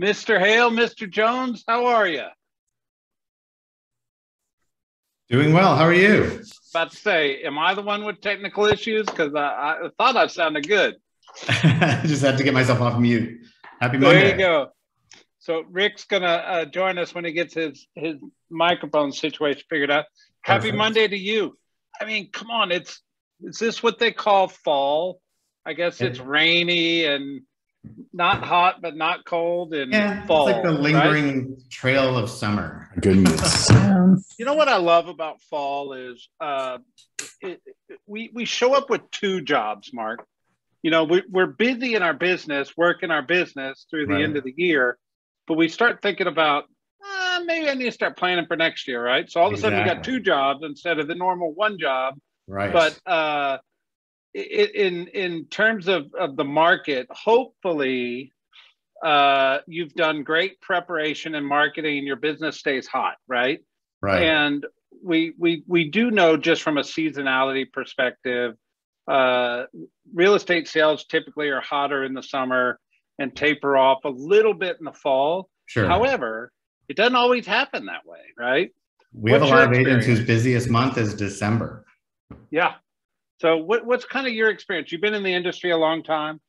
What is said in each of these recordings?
Mr. Hale, Mr. Jones, how are you? Doing well. How are you? About to say, am I the one with technical issues? Because I, I, thought I sounded good. I just had to get myself off mute. Happy Monday. There you go. So Rick's gonna uh, join us when he gets his his microphone situation figured out. Happy Monday to you. I mean, come on, it's is this what they call fall? I guess it's rainy and not hot but not cold and yeah, fall. It's like the lingering right? trail of summer. Goodness. you know what I love about fall is uh, it, it, we we show up with two jobs, Mark. You know, we, we're busy in our business, working our business through the right. end of the year, but we start thinking about uh, maybe I need to start planning for next year, right? So all of a sudden we got two jobs instead of the normal one job. Right. But uh, in in terms of, of the market, hopefully uh, you've done great preparation and marketing and your business stays hot, right? Right. And we we we do know just from a seasonality perspective, uh, real estate sales typically are hotter in the summer and taper off a little bit in the fall. Sure. However, it doesn't always happen that way, right? We What's have a lot of agents whose busiest month is December. Yeah, so, what, what's kind of your experience? You've been in the industry a long time.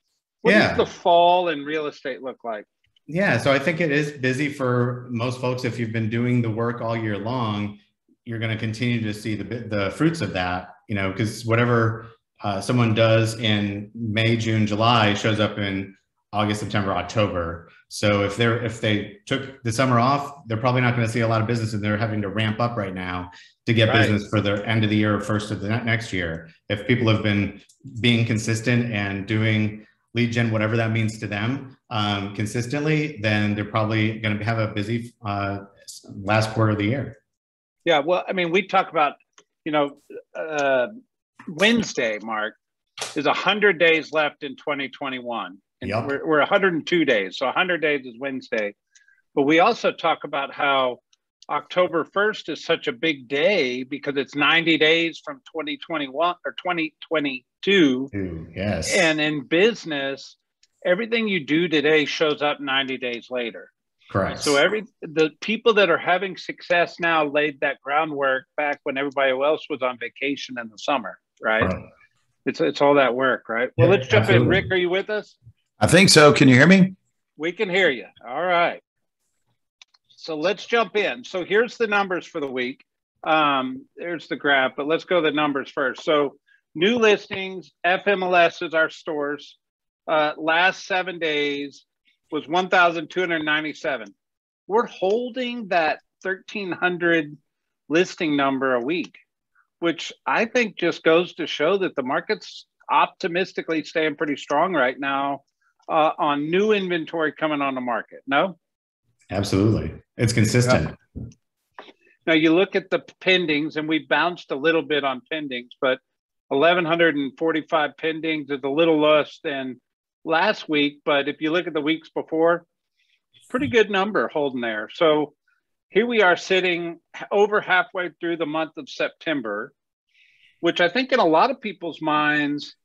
What yeah. does the fall in real estate look like? Yeah, so I think it is busy for most folks. If you've been doing the work all year long, you're going to continue to see the the fruits of that. You know, because whatever uh, someone does in May, June, July shows up in August, September, October. So if they're if they took the summer off, they're probably not going to see a lot of business, and they're having to ramp up right now to get right. business for the end of the year or first of the next year. If people have been being consistent and doing lead gen, whatever that means to them, um, consistently, then they're probably going to have a busy uh, last quarter of the year. Yeah, well, I mean, we talk about you know uh, Wednesday, Mark, is hundred days left in 2021 and yep. we're, we're 102 days. So 100 days is Wednesday. But we also talk about how October 1st is such a big day because it's 90 days from 2021 or 2022. Ooh, yes. And in business, everything you do today shows up 90 days later. Correct. So every the people that are having success now laid that groundwork back when everybody else was on vacation in the summer, right? right. It's it's all that work, right? Well, yeah, let's jump absolutely. in. Rick, are you with us? I think so. Can you hear me? We can hear you. All right. So let's jump in. So here's the numbers for the week. Um, there's the graph, but let's go the numbers first. So new listings, FMLS is our stores. Uh, last seven days was 1,297. We're holding that 1,300 listing number a week, which I think just goes to show that the market's optimistically staying pretty strong right now uh, on new inventory coming on the market. No? Absolutely. It's consistent. Now you look at the pendings, and we bounced a little bit on pendings, but 1,145 pendings is a little less than last week. But if you look at the weeks before, pretty good number holding there. So here we are sitting over halfway through the month of September, which I think in a lot of people's minds,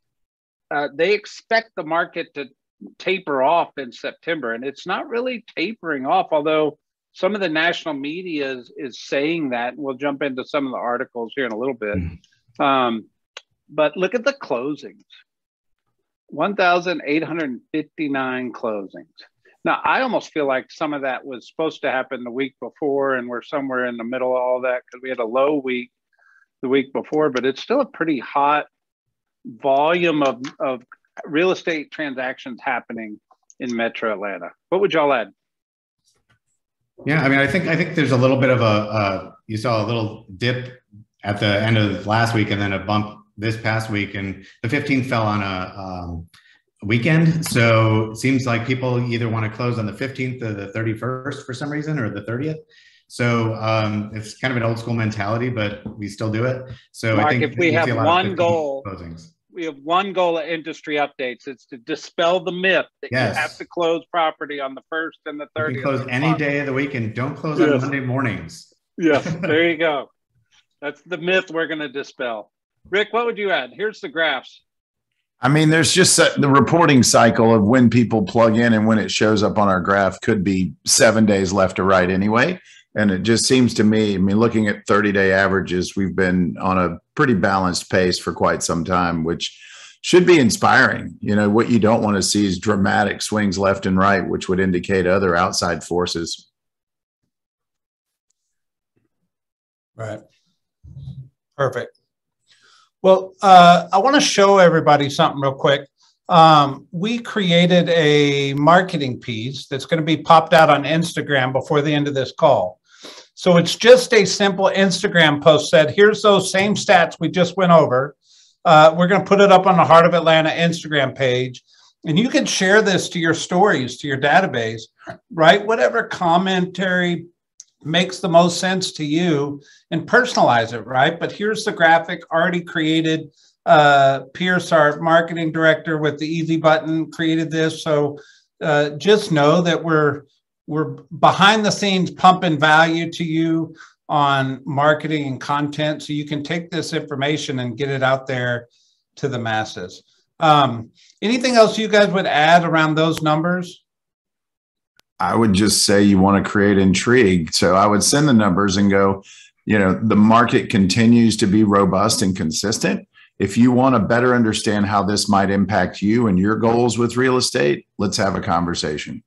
uh, they expect the market to taper off in September, and it's not really tapering off, although some of the national media is, is saying that. We'll jump into some of the articles here in a little bit. Mm-hmm. Um, but look at the closings 1,859 closings. Now, I almost feel like some of that was supposed to happen the week before, and we're somewhere in the middle of all that because we had a low week the week before, but it's still a pretty hot volume of, of real estate transactions happening in Metro Atlanta. What would y'all add? Yeah, I mean, I think I think there's a little bit of a uh, you saw a little dip at the end of last week, and then a bump this past week, and the 15th fell on a um, weekend. So it seems like people either want to close on the 15th or the 31st for some reason, or the 30th. So um, it's kind of an old school mentality, but we still do it. So Mark, I think if we have one goal, closings we have one goal at industry updates. It's to dispel the myth that yes. you have to close property on the first and the 30th. You close any day of the week and don't close yes. on Monday mornings. Yes, there you go. That's the myth we're going to dispel. Rick, what would you add? Here's the graphs. I mean, there's just the reporting cycle of when people plug in and when it shows up on our graph could be seven days left or right anyway. And it just seems to me, I mean, looking at 30 day averages, we've been on a pretty balanced pace for quite some time, which should be inspiring. You know, what you don't want to see is dramatic swings left and right, which would indicate other outside forces. Right. Perfect. Well, uh, I want to show everybody something real quick. Um, we created a marketing piece that's going to be popped out on Instagram before the end of this call. So it's just a simple Instagram post said, here's those same stats we just went over. Uh, we're going to put it up on the Heart of Atlanta Instagram page. And you can share this to your stories, to your database, right? Whatever commentary, makes the most sense to you and personalize it, right? But here's the graphic already created. Uh, Pierce, our marketing director with the easy button, created this. So uh, just know that we're we're behind the scenes pumping value to you on marketing and content, so you can take this information and get it out there to the masses. Um, anything else you guys would add around those numbers? I would just say you want to create intrigue. So I would send the numbers and go, you know, the market continues to be robust and consistent. If you want to better understand how this might impact you and your goals with real estate, let's have a conversation.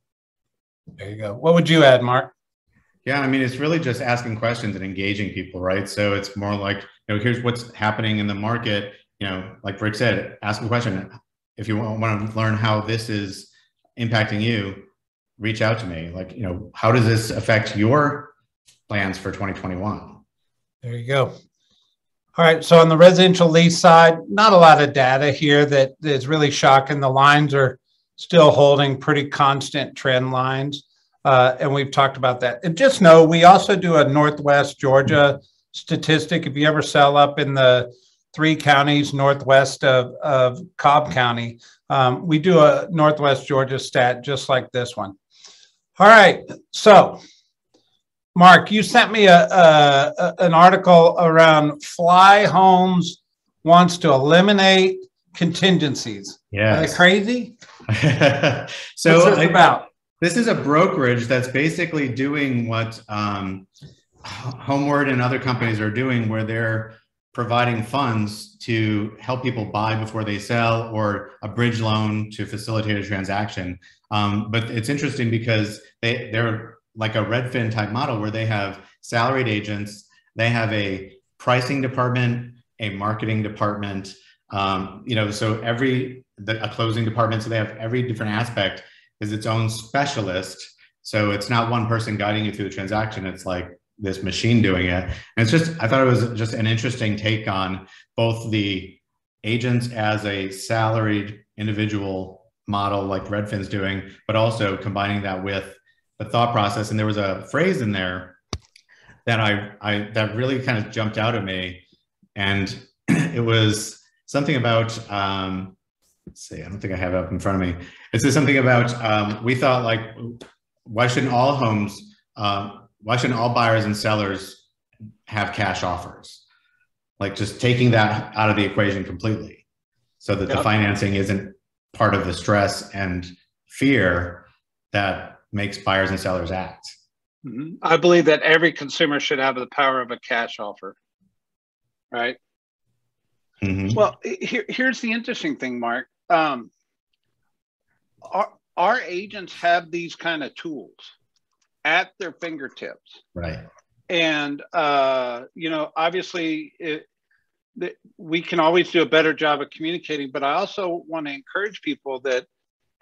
There you go. What would you add, Mark? Yeah, I mean, it's really just asking questions and engaging people, right? So it's more like, you know, here's what's happening in the market. You know, like Rick said, ask a question. If you want to learn how this is impacting you, reach out to me. Like, you know, how does this affect your plans for 2021? There you go. All right. So on the residential lease side, not a lot of data here that is really shocking. The lines are still holding pretty constant trend lines. Uh, and we've talked about that. And just know we also do a Northwest Georgia statistic. If you ever sell up in the three counties northwest of, of Cobb County, um, we do a Northwest Georgia stat just like this one. All right. So, Mark, you sent me a, a, a an article around Flyhomes wants to eliminate contingencies. Yeah. crazy? so What's this about? This is a brokerage that's basically doing what um, Homeward and other companies are doing, where they're providing funds to help people buy before they sell or a bridge loan to facilitate a transaction. Um, but it's interesting because they, they're like a Redfin type model where they have salaried agents, they have a pricing department, a marketing department, um, you know, so every the, a closing department, so they have every different aspect is its own specialist. So it's not one person guiding you through the transaction. It's like this machine doing it. And it's just, I thought it was just an interesting take on both the agents as a salaried individual model like Redfin's doing, but also combining that with the thought process. And there was a phrase in there that I, I that really kind of jumped out at me, and it was something about. Um, let's see, I don't think I have it up in front of me. It says something about um, we thought like, why shouldn't all homes, uh, why shouldn't all buyers and sellers have cash offers? Like just taking that out of the equation completely, so that yep. the financing isn't part of the stress and fear that makes buyers and sellers act. Mm-hmm. I believe that every consumer should have the power of a cash offer, right? Mm-hmm. Well, here, here's the interesting thing, Mark. Um, our, our agents have these kind of tools at their fingertips. Right. And, uh, you know, obviously, it, we can always do a better job of communicating but i also want to encourage people that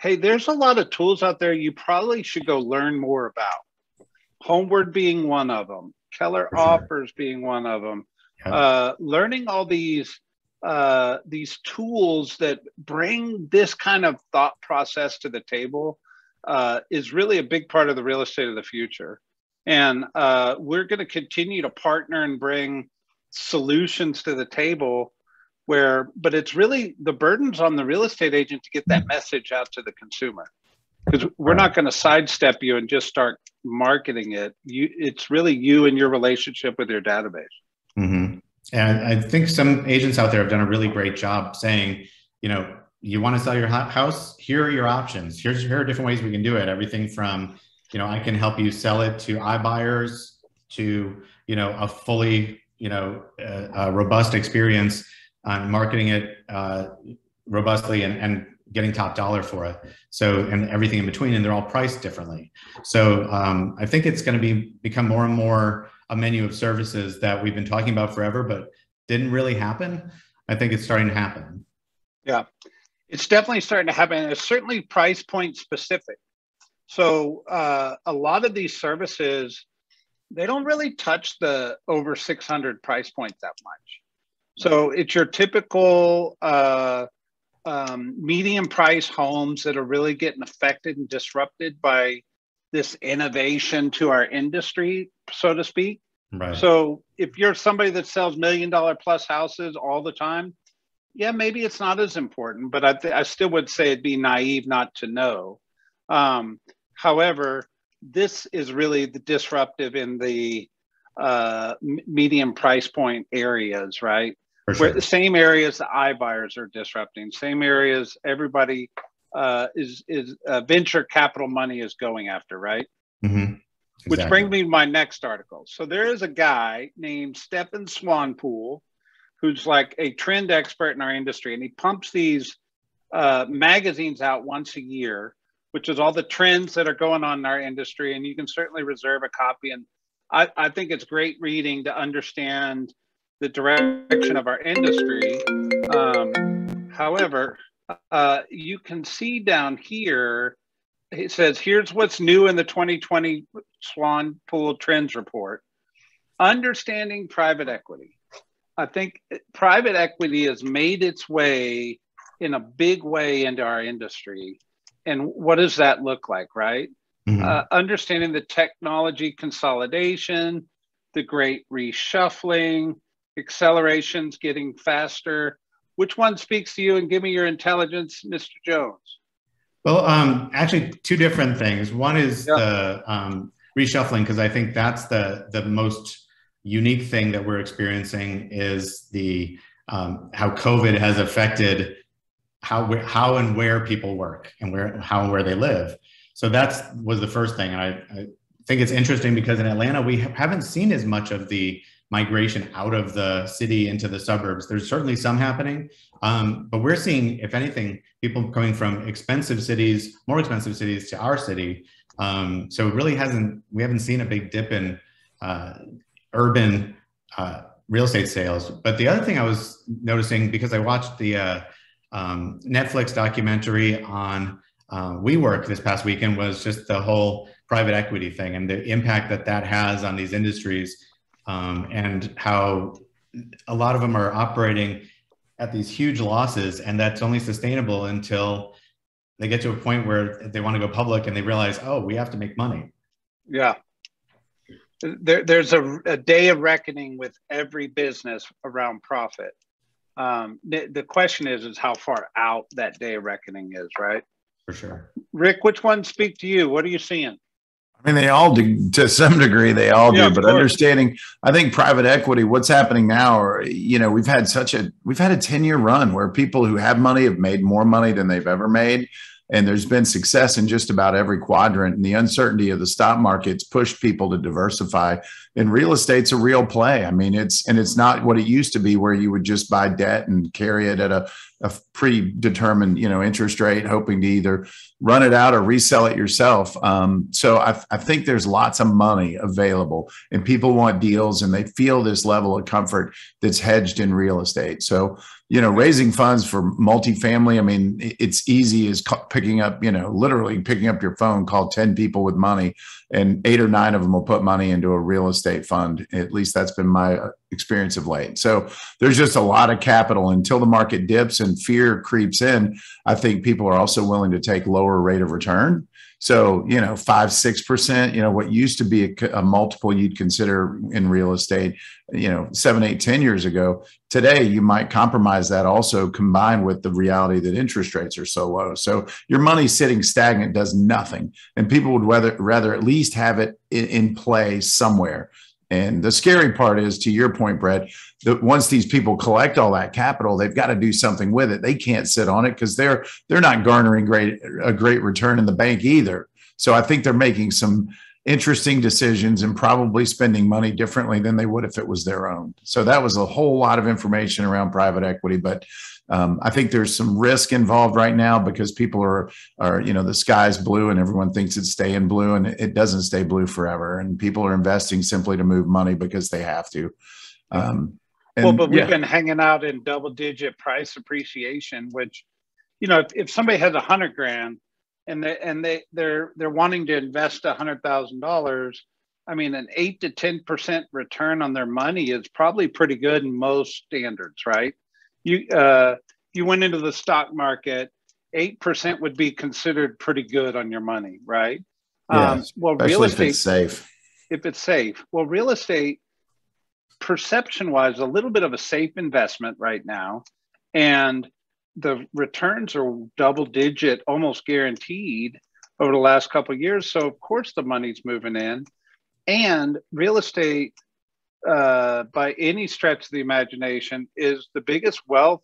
hey there's a lot of tools out there you probably should go learn more about homeward being one of them keller sure. offers being one of them yeah. uh, learning all these uh, these tools that bring this kind of thought process to the table uh, is really a big part of the real estate of the future. And uh, we're going to continue to partner and bring solutions to the table where but it's really the burdens on the real estate agent to get that message out to the consumer. Because we're not going to sidestep you and just start marketing it. You it's really you and your relationship with your database. Mm-hmm. And i think some agents out there have done a really great job saying you know you want to sell your house? Here are your options. Here's here are different ways we can do it. Everything from, you know, I can help you sell it to iBuyers to, you know, a fully, you know, a, a robust experience on marketing it uh, robustly and, and getting top dollar for it. So, and everything in between, and they're all priced differently. So, um, I think it's going to be become more and more a menu of services that we've been talking about forever, but didn't really happen. I think it's starting to happen. Yeah, it's definitely starting to happen. It's certainly price point specific. So uh, a lot of these services, they don't really touch the over 600 price point that much. So it's your typical uh, um, medium price homes that are really getting affected and disrupted by this innovation to our industry, so to speak. Right. So if you're somebody that sells million dollar plus houses all the time, yeah, maybe it's not as important, but I, th- I still would say it'd be naive not to know. Um, however, this is really the disruptive in the uh, medium price point areas, right? Sure. Where the same areas the iBuyers are disrupting, same areas everybody uh, is is uh, venture capital money is going after, right? Mm-hmm. Exactly. Which brings me to my next article. So there is a guy named Stefan Swanepoel, who's like a trend expert in our industry, and he pumps these uh, magazines out once a year, which is all the trends that are going on in our industry. And you can certainly reserve a copy. And I, I think it's great reading to understand the direction of our industry. Um, however, uh, you can see down here, it says, here's what's new in the 2020 Swanepoel Trends Report. Understanding private equity. I think private equity has made its way in a big way into our industry. And what does that look like, right? Mm-hmm. Uh, understanding the technology consolidation, the great reshuffling, accelerations getting faster. Which one speaks to you and give me your intelligence, Mr. Jones? Well, um, actually, two different things. One is yep. the um, reshuffling because I think that's the the most unique thing that we're experiencing is the um, how COVID has affected how how and where people work and where how and where they live. So that's was the first thing, and I, I think it's interesting because in Atlanta we haven't seen as much of the migration out of the city into the suburbs. There's certainly some happening, um, but we're seeing, if anything, people coming from expensive cities, more expensive cities to our city. Um, so it really hasn't, we haven't seen a big dip in uh, urban uh, real estate sales. But the other thing I was noticing, because I watched the uh, um, Netflix documentary on uh, WeWork this past weekend, was just the whole private equity thing and the impact that that has on these industries um, and how a lot of them are operating at these huge losses and that's only sustainable until they get to a point where they want to go public and they realize oh we have to make money. Yeah. There, there's a, a, day of reckoning with every business around profit. Um, the, the question is is how far out that day of reckoning is right? For sure. Rick which ones speak to you? What are you seeing I mean, they all do to some degree. They all yeah, do, but understanding, I think private equity. What's happening now, or you know, we've had such a we've had a ten year run where people who have money have made more money than they've ever made, and there's been success in just about every quadrant. And the uncertainty of the stock market's pushed people to diversify. And real estate's a real play. I mean, it's and it's not what it used to be, where you would just buy debt and carry it at a a predetermined you know interest rate hoping to either run it out or resell it yourself um, so I, I, think there's lots of money available and people want deals and they feel this level of comfort that's hedged in real estate so you know raising funds for multifamily i mean it's easy as picking up you know literally picking up your phone call 10 people with money and eight or nine of them will put money into a real estate fund. At least that's been my experience of late. So there's just a lot of capital until the market dips and fear creeps in. I think people are also willing to take lower rate of return. So, you know, five, 6%, you know, what used to be a, a, multiple you'd consider in real estate, you know, seven, eight, ten years ago. Today, you might compromise that also combined with the reality that interest rates are so low. So your money sitting stagnant does nothing. And people would rather, rather at least have it in, in play somewhere And the scary part is, to your point, Brett, that once these people collect all that capital, they've got to do something with it. They can't sit on it because they're they're not garnering great a great return in the bank either. So I think they're making some interesting decisions and probably spending money differently than they would if it was their own. So that was a whole lot of information around private equity, but um, I think there's some risk involved right now because people are are you know the sky's blue and everyone thinks it's staying blue and it doesn't stay blue forever and people are investing simply to move money because they have to. Um, and, well, but we've yeah. been hanging out in double digit price appreciation, which you know if, if somebody has a hundred grand and they and they they're they're wanting to invest a hundred thousand dollars. I mean, an eight to ten percent return on their money is probably pretty good in most standards, right? you uh, you went into the stock market, eight percent would be considered pretty good on your money, right? Yeah, um, well, real estate if it's safe. If it's safe, well, real estate perception wise, a little bit of a safe investment right now, and the returns are double digit, almost guaranteed over the last couple years. So of course the money's moving in, and real estate uh, by any stretch of the imagination, is the biggest wealth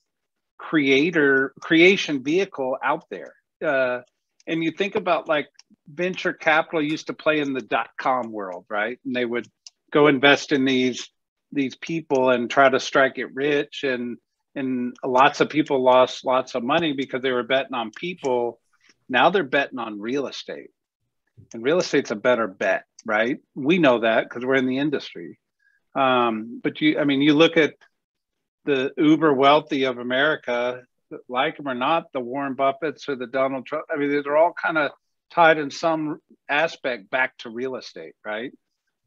creator creation vehicle out there. Uh, and you think about like venture capital used to play in the dot com world, right? And they would go invest in these these people and try to strike it rich and and lots of people lost lots of money because they were betting on people now they're betting on real estate and real estate's a better bet right we know that because we're in the industry um, but you, I mean, you look at the uber wealthy of America, like them or not, the Warren Buffetts or the Donald Trump. I mean, they're all kind of tied in some aspect back to real estate, right?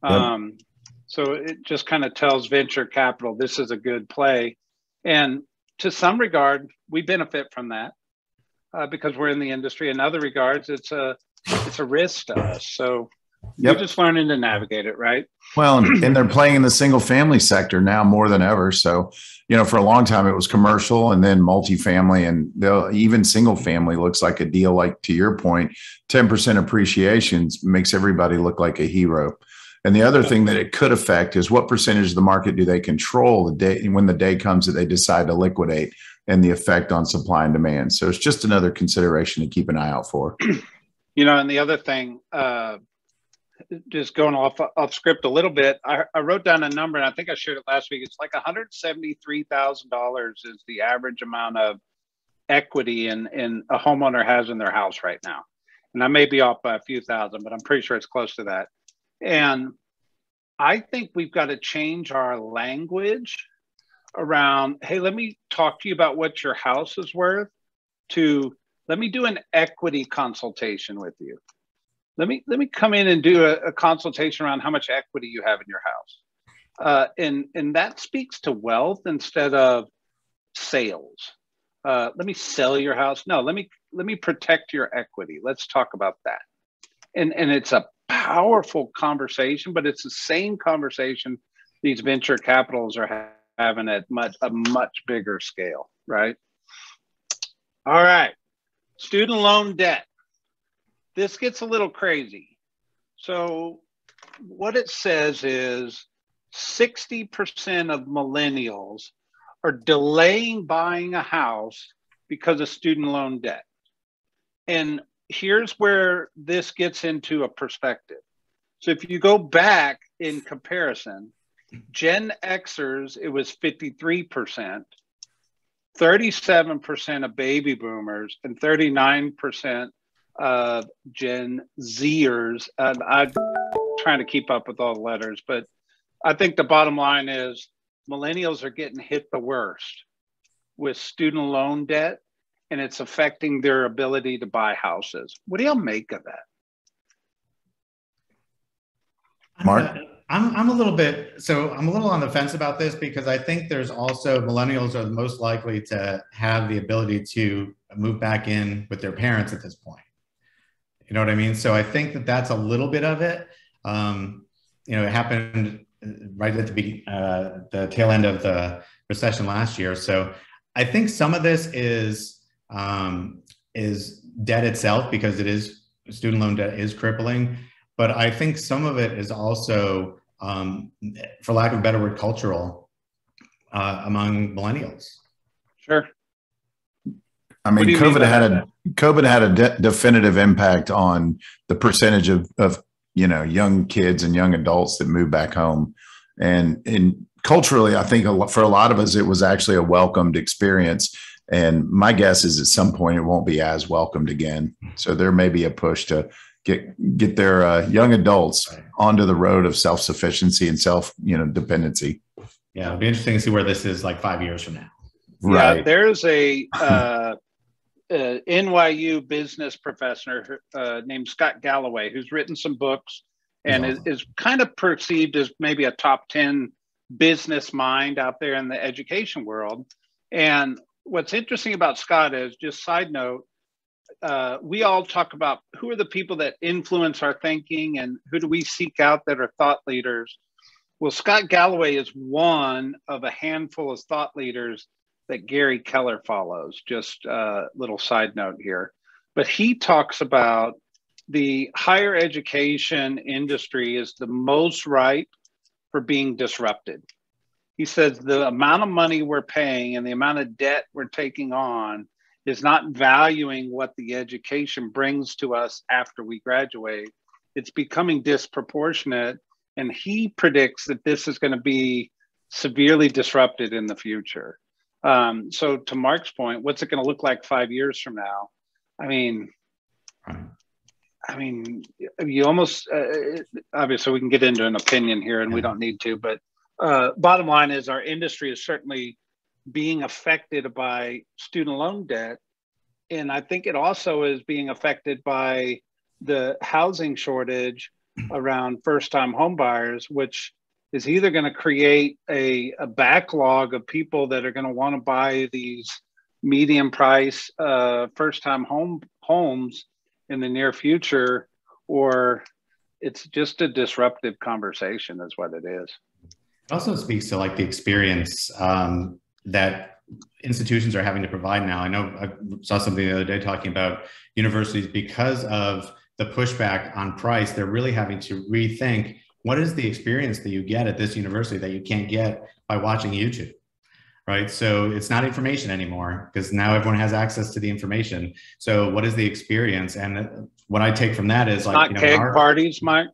Yep. Um, so it just kind of tells venture capital this is a good play, and to some regard, we benefit from that uh, because we're in the industry. In other regards, it's a it's a risk to us. So Yep. You're just learning to navigate it, right? Well, and they're playing in the single family sector now more than ever. So, you know, for a long time it was commercial and then multifamily and even single family looks like a deal like to your point, 10% appreciation makes everybody look like a hero. And the other thing that it could affect is what percentage of the market do they control the day when the day comes that they decide to liquidate and the effect on supply and demand. So it's just another consideration to keep an eye out for. You know, and the other thing, uh, just going off off script a little bit, I, I, wrote down a number, and I think I shared it last week. It's like one hundred seventy three thousand dollars is the average amount of equity in in a homeowner has in their house right now, and I may be off by a few thousand, but I'm pretty sure it's close to that. And I think we've got to change our language around. Hey, let me talk to you about what your house is worth. To let me do an equity consultation with you let me let me come in and do a, a consultation around how much equity you have in your house uh, and and that speaks to wealth instead of sales uh, let me sell your house no let me let me protect your equity let's talk about that and and it's a powerful conversation but it's the same conversation these venture capitals are ha- having at much a much bigger scale right all right student loan debt this gets a little crazy. So, what it says is 60% of millennials are delaying buying a house because of student loan debt. And here's where this gets into a perspective. So, if you go back in comparison, Gen Xers, it was 53%, 37% of baby boomers, and 39% uh, Gen Zers. And I'm trying to keep up with all the letters, but I think the bottom line is millennials are getting hit the worst with student loan debt and it's affecting their ability to buy houses. What do y'all make of that? Mark? I'm, I'm a little bit, so I'm a little on the fence about this because I think there's also millennials are the most likely to have the ability to move back in with their parents at this point. You know what I mean? So I think that that's a little bit of it. Um, you know, it happened right at the be- uh, the tail end of the recession last year. So I think some of this is um, is debt itself because it is student loan debt is crippling, but I think some of it is also um, for lack of a better word, cultural uh, among millennials. Sure. I mean, do you COVID mean by had a? COVID had a de- definitive impact on the percentage of of you know young kids and young adults that move back home, and and culturally, I think a lot, for a lot of us, it was actually a welcomed experience. And my guess is at some point it won't be as welcomed again. So there may be a push to get get their uh, young adults onto the road of self sufficiency and self you know dependency. Yeah, it'll be interesting to see where this is like five years from now. Yeah, there's a uh, uh, NYU business professor uh, named Scott Galloway who's written some books and is, is kind of perceived as maybe a top 10 business mind out there in the education world. And what's interesting about Scott is just side note, uh, we all talk about who are the people that influence our thinking and who do we seek out that are thought leaders. Well, Scott Galloway is one of a handful of thought leaders that Gary Keller follows. Just a little side note here. But he talks about the higher education industry is the most ripe for being disrupted. He says the amount of money we're paying and the amount of debt we're taking on is not valuing what the education brings to us after we graduate. It's becoming disproportionate. And he predicts that this is going to be severely disrupted in the future. Um, so, to Mark's point, what's it going to look like five years from now? I mean, I mean, you almost uh, obviously we can get into an opinion here, and we don't need to. But uh, bottom line is, our industry is certainly being affected by student loan debt, and I think it also is being affected by the housing shortage around first-time homebuyers, which is either going to create a, a backlog of people that are going to want to buy these medium price uh, first-time home homes in the near future, or it's just a disruptive conversation, is what it is. It also speaks to like the experience um, that institutions are having to provide now. I know I saw something the other day talking about universities because of the pushback on price, they're really having to rethink what is the experience that you get at this university that you can't get by watching YouTube. Right. So it's not information anymore because now everyone has access to the information. So what is the experience? And what I take from that is like, Not you know, keg our- parties, Mike.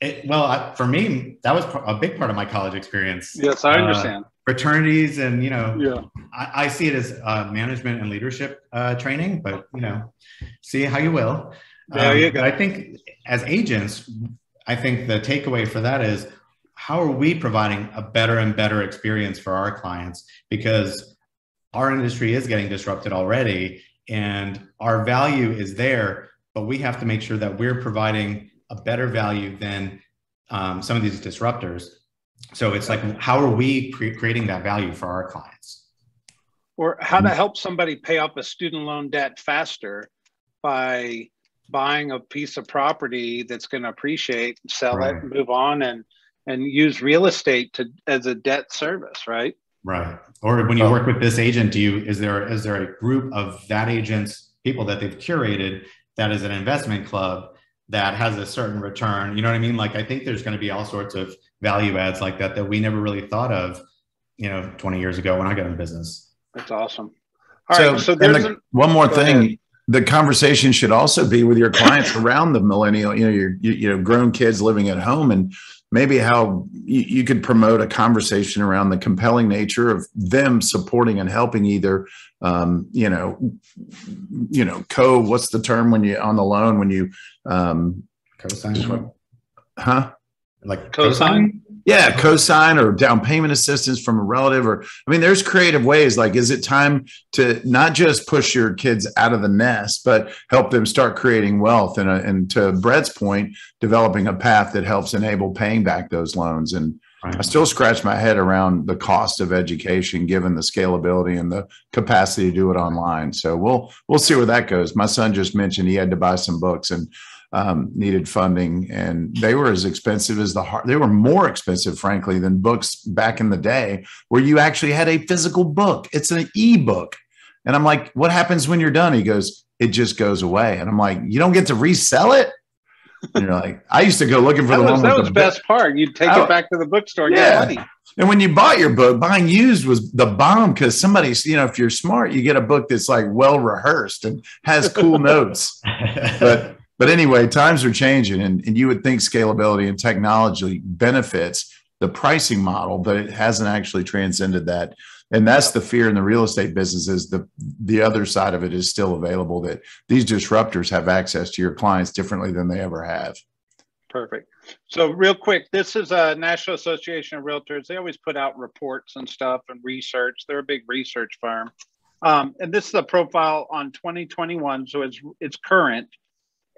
It, well, I, for me, that was a big part of my college experience. Yes, I Uh, understand. fraternities and you know yeah. I, I see it as uh, management and leadership uh, training but you know see how you will There you but go. i think as agents i think the takeaway for that is how are we providing a better and better experience for our clients because our industry is getting disrupted already and our value is there but we have to make sure that we're providing a better value than um, some of these disruptors so it's like, how are we cre- creating that value for our clients? Or how to help somebody pay off a student loan debt faster by buying a piece of property that's going to appreciate, sell Right. it, move on, and and use real estate to as a debt service, right? Right. Or when you work with this agent, do you is there is there a group of that agent's people that they've curated that is an investment club that has a certain return? You know what I mean? Like I think there's going to be all sorts of value adds like that that we never really thought of, you know, 20 years ago when I got in business. That's awesome. All right, so and there's the- an, one more thing. ahead. The conversation should also be with your clients around the millennial, you know, your you, you know, grown kids living at home, and maybe how you, you could promote a conversation around the compelling nature of them supporting and helping either, um, you know, you know, co. What's the term when you on the loan when you, um, Cosign, huh? like Cosign? Yeah, cosign or down payment assistance from a relative, or I mean, there's creative ways. Like, is it time to not just push your kids out of the nest, but help them start creating wealth? And, uh, and to Brett's point, developing a path that helps enable paying back those loans. And I still scratch my head around the cost of education, given the scalability and the capacity to do it online. So we'll we'll see where that goes. My son just mentioned he had to buy some books and um, needed funding, and they were as expensive as the hard. They were more expensive, frankly, than books back in the day, where you actually had a physical book. It's an e-book, and I'm like, "What happens when you're done?" He goes, "It just goes away," and I'm like, "You don't get to resell it." And you're like, I used to go looking for that the was, one. that was the best part. You'd take Oh. it back to the bookstore and Yeah. get money. And when you bought your book, buying used was the bomb because somebody's, you know, if you're smart, you get a book that's like well rehearsed and has cool notes. But but anyway, times are changing, and, and you would think scalability and technology benefits the pricing model, but it hasn't actually transcended that. And that's the fear in the real estate business is the the other side of it is still available that these disruptors have access to your clients differently than they ever have. Perfect. So real quick, this is a National Association of Realtors. They always put out reports and stuff and research. They're a big research firm. Um, and this is a profile on 2021, so it's it's current.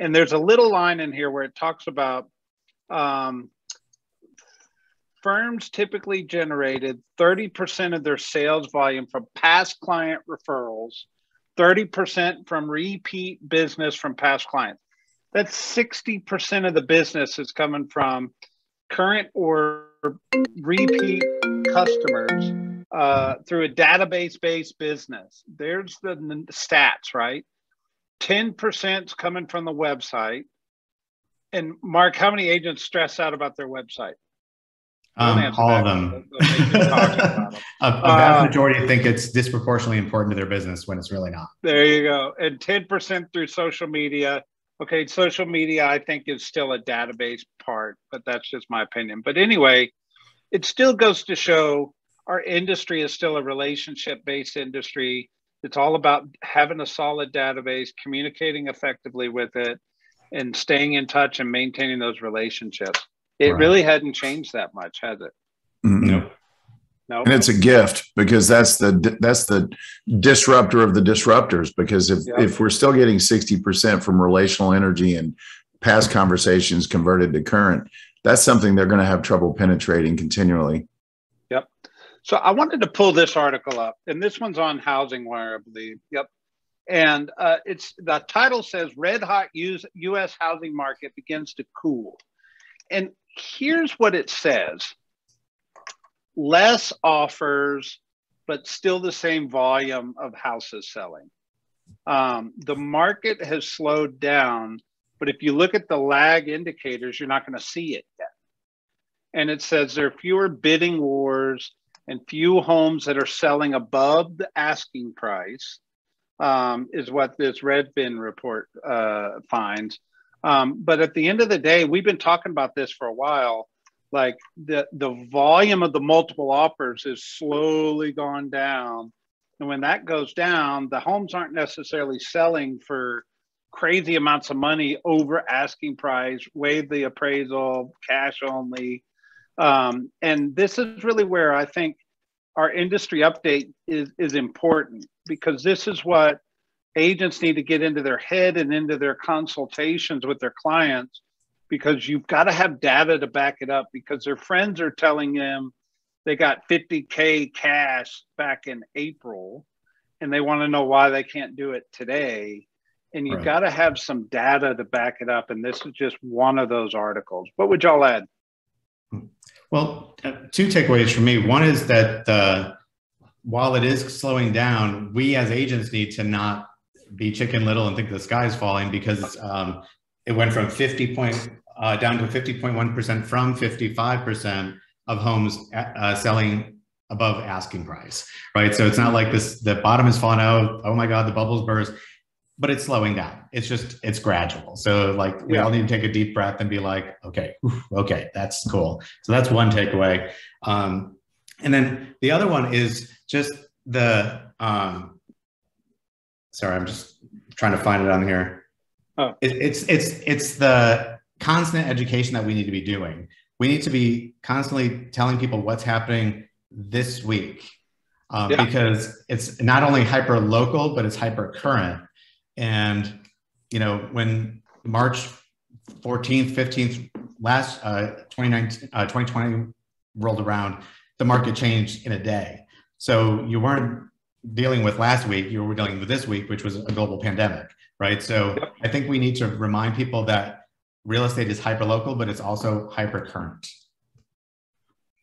And there's a little line in here where it talks about um, firms typically generated 30% of their sales volume from past client referrals, 30% from repeat business from past clients that's 60% of the business is coming from current or repeat customers uh, through a database based business. There's the stats, right? 10% is coming from the website. And Mark, how many agents stress out about their website? Um, all of them. They'll make you talk about them. a, a vast Uh, majority think it's disproportionately important to their business when it's really not. There you go. And 10% through social media. Okay, social media, I think, is still a database part, but that's just my opinion. But anyway, it still goes to show our industry is still a relationship based industry. It's all about having a solid database, communicating effectively with it, and staying in touch and maintaining those relationships. It Right. really hadn't changed that much, has it? Mhm. Nope. No. and it's a gift because that's the that's the disruptor of the disruptors because if Yeah. if we're still getting 60% from relational energy and past conversations converted to current that's something they're going to have trouble penetrating continually So I wanted to pull this article up, and this one's on HousingWire, I believe. Yep. And uh, it's the title says "Red Hot US, U.S. Housing Market Begins to Cool," and here's what it says: less offers, but still the same volume of houses selling. Um, the market has slowed down, but if you look at the lag indicators, you're not going to see it yet. And it says there are fewer bidding wars and few homes that are selling above the asking price um, is what this Redfin report uh, finds. Um, but at the end of the day, we've been talking about this for a while. Like the the volume of the multiple offers is slowly gone down, and when that goes down, the homes aren't necessarily selling for crazy amounts of money over asking price, waive the appraisal, cash only. Um, and this is really where I think our industry update is, is important because this is what agents need to get into their head and into their consultations with their clients because you've got to have data to back it up because their friends are telling them they got 50K cash back in April and they want to know why they can't do it today. And you've Right. got to have some data to back it up. And this is just one of those articles. What would y'all add? Well, uh, two takeaways for me. One is that uh, while it is slowing down, we as agents need to not be chicken little and think the sky's falling because um, it went from 50 point uh, down to 50.1% from 55% of homes uh, selling above asking price, right? So it's not like this, the bottom has fallen out. Oh my God, the bubbles burst, but it's slowing down. It's just, it's gradual. So like we Yeah. all need to take a deep breath and be like, okay, okay, that's cool. So that's one takeaway. Um, and then the other one is just the, um, sorry, I'm just trying to find it on here. Oh. It, it's, it's, it's the constant education that we need to be doing. We need to be constantly telling people what's happening this week um, Yeah. because it's not only hyper local, but it's hyper current. And, you know, when March 14th, 15th, last uh, 2019, uh, 2020 rolled around, the market changed in a day. So you weren't dealing with last week, you were dealing with this week, which was a global pandemic, right? So Yep. I think we need to remind people that real estate is hyper local, but it's also hyper current.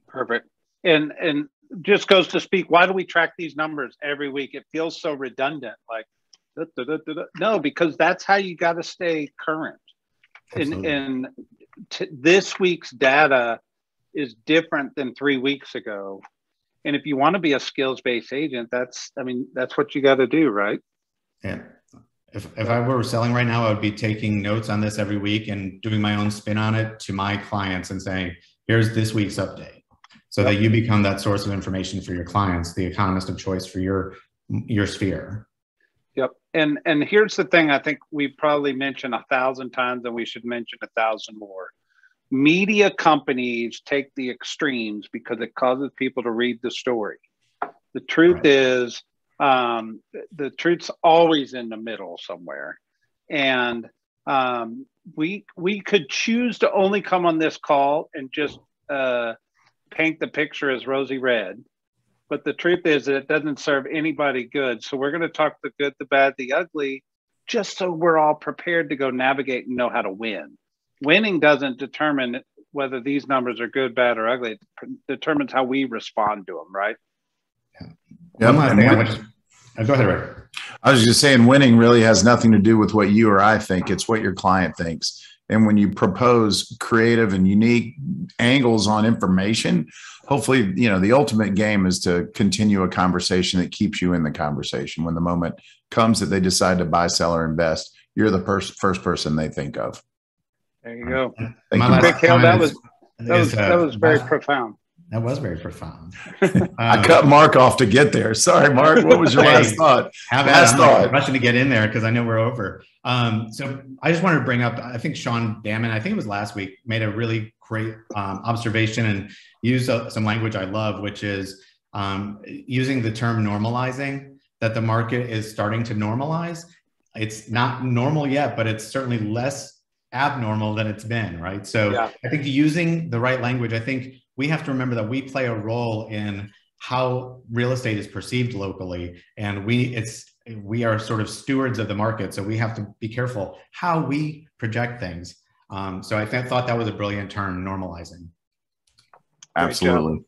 Perfect. And and just goes to speak. Why do we track these numbers every week? It feels so redundant. Like da, da, da, no, because that's how you got to stay current. Absolutely. in t- this week's data is different than three weeks ago. And if you want to be a skills based agent, that's, I mean, that's what you got to do, right? Yeah. If, if I were selling right now, I would be taking notes on this every week and doing my own spin on it to my clients and saying, here's this week's update. So that you become that source of information for your clients, the economist of choice for your your sphere. Yep. And and here's the thing I think we probably mentioned a thousand times and we should mention a thousand more. Media companies take the extremes because it causes people to read the story. The truth Right. is um, the truth's always in the middle somewhere. And um, we we could choose to only come on this call and just uh, paint the picture as rosy red but the truth is that it doesn't serve anybody good. So we're going to talk the good, the bad, the ugly, just so we're all prepared to go navigate and know how to win. Winning doesn't determine whether these numbers are good, bad, or ugly. It p- determines how we respond to them, right? Yep. One last And thing I win- would- uh, go ahead, Ray. I was just saying, winning really has nothing to do with what you or I think. It's what your client thinks. And when you propose creative and unique angles on information, hopefully, you know, the ultimate game is to continue a conversation that keeps you in the conversation. When the moment comes that they decide to buy, sell, or invest, you're the pers- first person they think of. There you go. Thank My you. last Big Hill, comment was that was uh, that was very last- profound. That was very profound. I Um, cut Mark off to get there. Sorry, Mark. What was your last thought? How Last? I'm like thought. rushing to get in there because I know we're over. Um, so I just wanted to bring up, I think Sean Damon, I think it was last week, made a really great um, observation and used uh, some language I love, which is um, using the term normalizing, that the market is starting to normalize. It's not normal yet, but it's certainly less abnormal than it's been, right? So Yeah. I think using the right language, I think we have to remember that we play a role in how real estate is perceived locally and we it's we are sort of stewards of the market so we have to be careful how we project things um, so i th- thought that was a brilliant term normalizing Absolutely.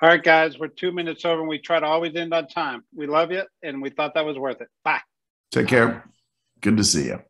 All right, guys, we're two minutes over and we try to always end on time. We love you and we thought that was worth it. Bye. Take care. Good to see you.